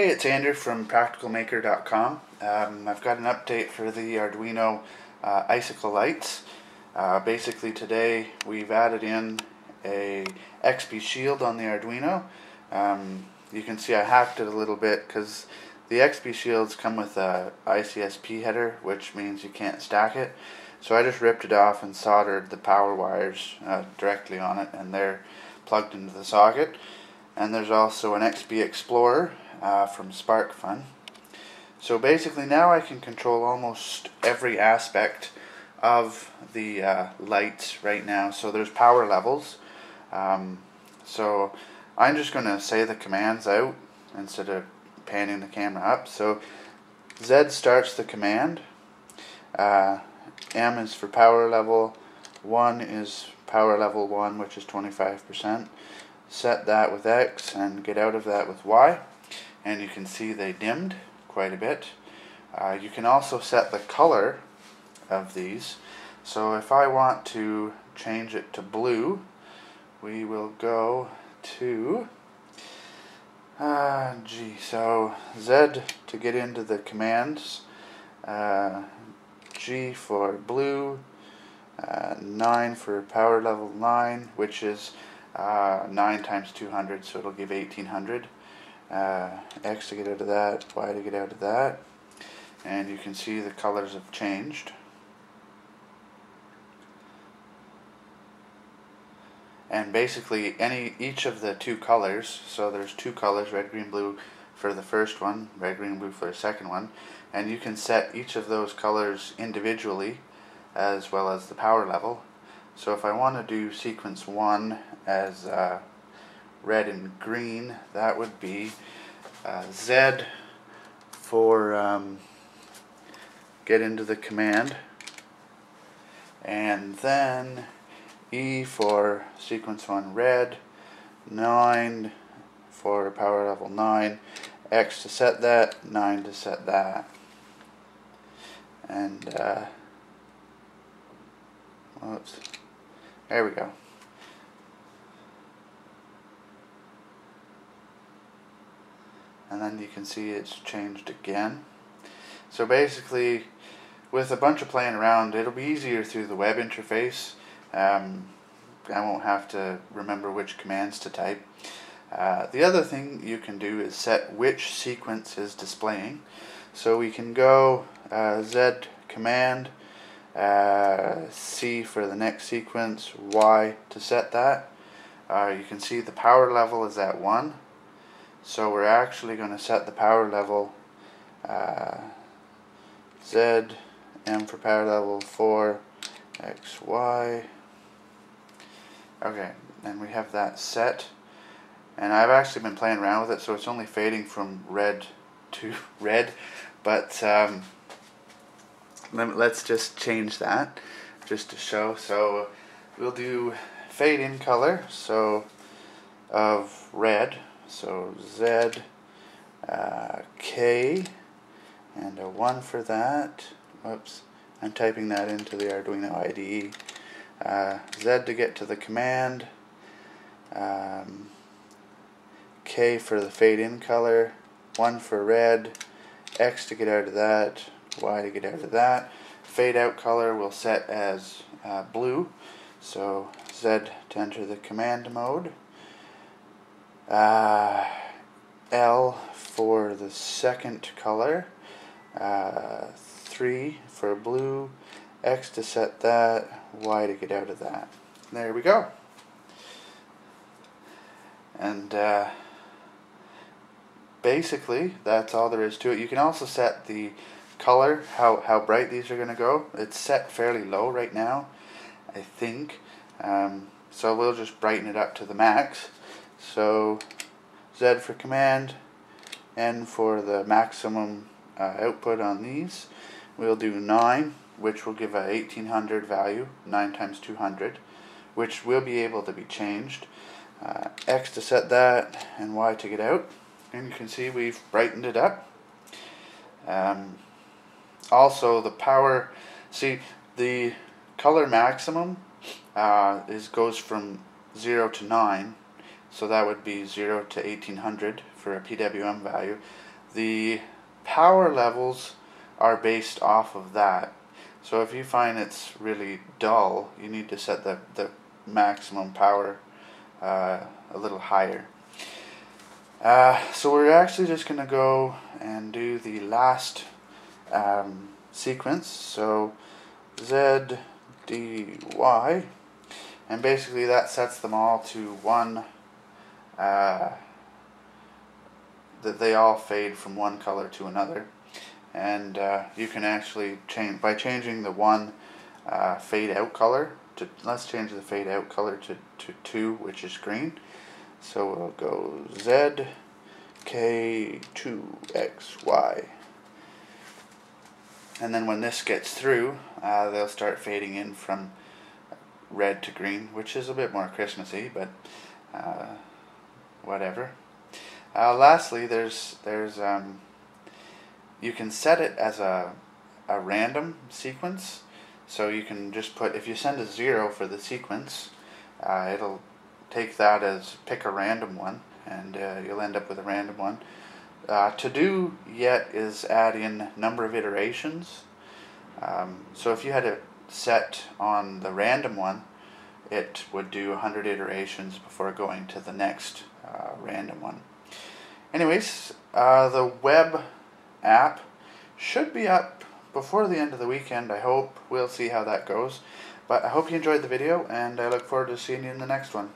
Hey, it's Andrew from PracticalMaker.com. Um, I've got an update for the Arduino uh, Icicle lights. Uh, basically today we've added in a XBee shield on the Arduino. Um, you can see I hacked it a little bit because the XBee shields come with a ICSP header which means you can't stack it. So I just ripped it off and soldered the power wires uh, directly on it and they're plugged into the socket. And there's also an XBee Explorer uh, from SparkFun. So basically now I can control almost every aspect of the uh, lights right now. So there's power levels. Um, so I'm just going to say the commands out instead of panning the camera up. So Z starts the command. Uh, M is for power level. 1 is power level 1 which is 25%. Set that with X and get out of that with Y and you can see they dimmed quite a bit. Uh, you can also set the color of these. So if I want to change it to blue, we will go to uh, G. So Z to get into the commands, uh, G for blue, uh, 9 for power level 9, which is uh, 9 times 200, so it'll give 1800 uh, X to get out of that, Y to get out of that. And you can see the colors have changed. And basically any each of the two colors so there's two colors red green blue for the first one red green blue for the second one. And you can set each of those colors individually as well as the power level so if I want to do sequence 1 as uh, red and green, that would be uh, Z for um, get into the command, and then E for sequence 1 red, 9 for power level 9, X to set that, 9 to set that. And, uh, there we go. and then you can see it's changed again. So basically, with a bunch of playing around, it'll be easier through the web interface. Um, I won't have to remember which commands to type. Uh, the other thing you can do is set which sequence is displaying. So we can go uh, Z command, uh, C for the next sequence, Y to set that. Uh, you can see the power level is at 1. So we're actually going to set the power level uh, Z, M for power level 4, X, Y. Okay, and we have that set. And I've actually been playing around with it, so it's only fading from red to red. But um, let's just change that just to show. So we'll do fade in color, so of red. So Z, uh, K, and a 1 for that. Whoops, I'm typing that into the Arduino IDE. Uh, Z to get to the command. Um, K for the fade in color. 1 for red. X to get out of that. Y to get out of that. Fade out color will set as uh, blue. So Z to enter the command mode. Uh, L for the second color. Uh, 3 for blue. X to set that. Y to get out of that. There we go. And uh, basically, that's all there is to it. You can also set the color, how, how bright these are going to go. It's set fairly low right now, I think. Um, so we'll just brighten it up to the max. So Z for command, N for the maximum uh, output on these. We'll do 9, which will give a 1800 value, 9 times 200, which will be able to be changed. Uh, X to set that, and Y to get out. And you can see we've brightened it up. Um, also, the power, see, the color maximum uh, is goes from 0 to 9 so that would be 0 to 1800 for a PWM value. the power levels are based off of that. So if you find it's really dull, you need to set the, the maximum power uh, a little higher. Uh, so we're actually just going to go and do the last um, sequence. So Z, D, Y. And basically that sets them all to one, uh, that they all fade from one color to another. And uh, you can actually change, by changing the one uh, fade out color, to let's change the fade out color to, to 2, which is green. So we'll go Z, K, 2, X, Y. And then when this gets through, uh, they'll start fading in from red to green, which is a bit more Christmassy, but uh, whatever. Uh, lastly, there's there's um, you can set it as a a random sequence, so you can just put if you send a zero for the sequence, uh, it'll take that as pick a random one, and uh, you'll end up with a random one. Uh, to do yet is add in number of iterations. Um, so if you had it set on the random one, it would do 100 iterations before going to the next uh, random one. Anyways, uh, the web app should be up before the end of the weekend, I hope. We'll see how that goes. But I hope you enjoyed the video, and I look forward to seeing you in the next one.